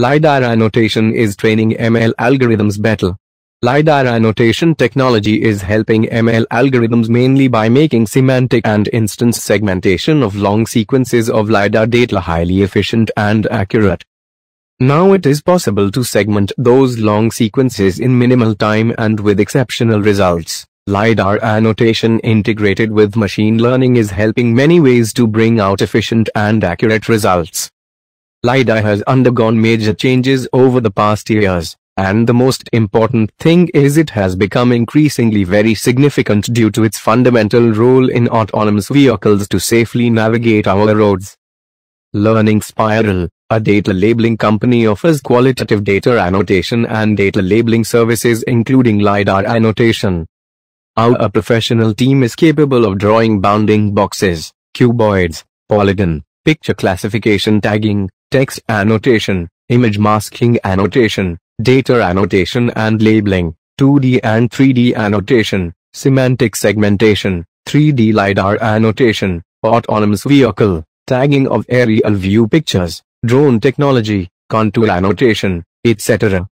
LiDAR annotation is training ML algorithms better. LiDAR annotation technology is helping ML algorithms mainly by making semantic and instance segmentation of long sequences of LiDAR data highly efficient and accurate. Now it is possible to segment those long sequences in minimal time and with exceptional results. LiDAR annotation integrated with machine learning is helping many ways to bring out efficient and accurate results. LiDAR has undergone major changes over the past years, and the most important thing is it has become increasingly very significant due to its fundamental role in autonomous vehicles to safely navigate our roads. Learning Spiral, a data labeling company offers qualitative data annotation and data labeling services including LiDAR annotation. Our professional team is capable of drawing bounding boxes, cuboids, polygon, picture classification tagging, text annotation, image masking annotation, data annotation and labeling, 2D and 3D annotation, semantic segmentation, 3D LiDAR annotation, autonomous vehicle, tagging of aerial view pictures, drone technology, contour annotation, etc.